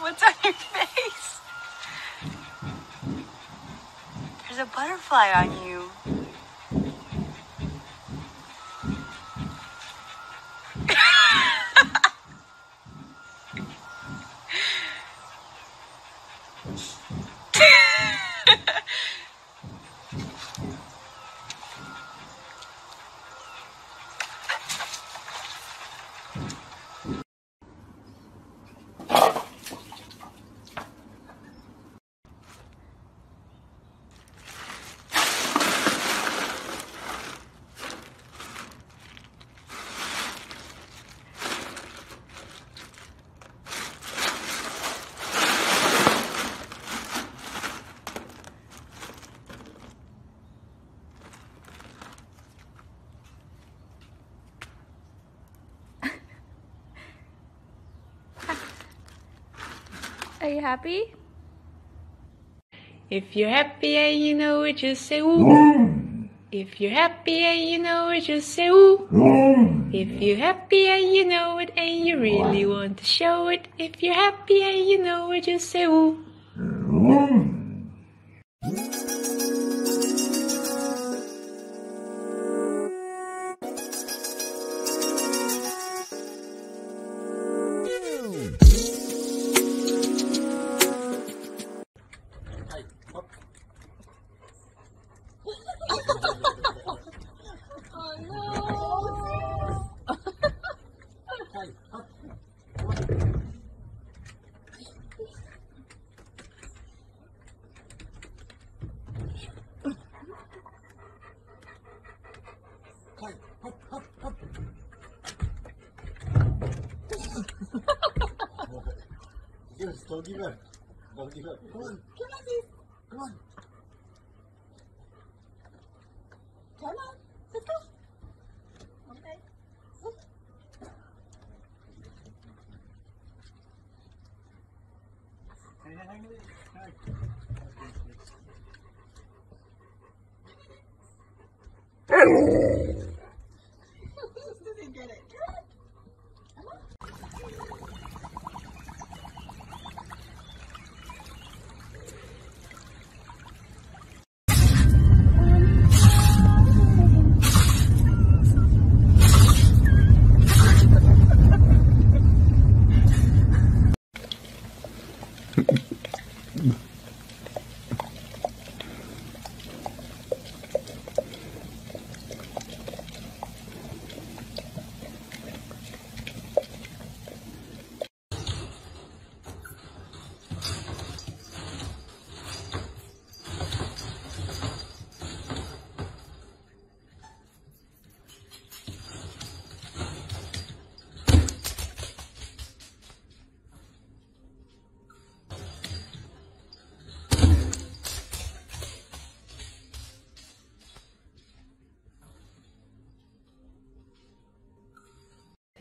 What's on your face? There's a butterfly on you. Are you happy? If you're happy and you know it, just say ooh. Mm. If you're happy and you know it, just say ooh. Mm. If you're happy and you know it and you really want to show it, if you're happy and you know it, just say ooh. Mm. Yes, don't give up. Don't give up. Come on. Come on, Steve. Come on. Come on, let's go. Okay. Doesn't get it.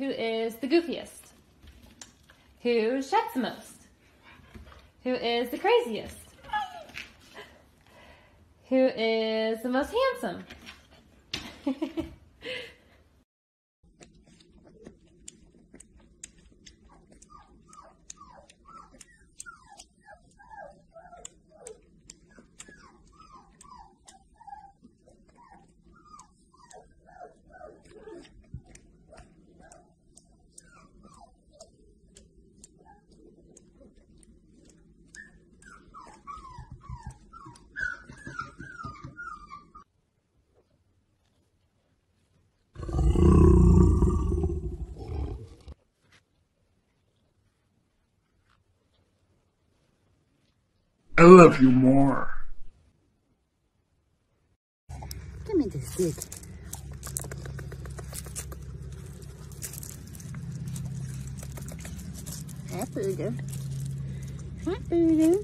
Who is the goofiest? Who shouts the most? Who is the craziest? Who is the most handsome? I love you more. Give me the stick. Hi, Buddha. Hi, Buddha.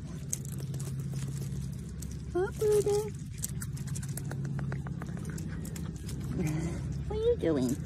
Hi, Buddha. What are you doing?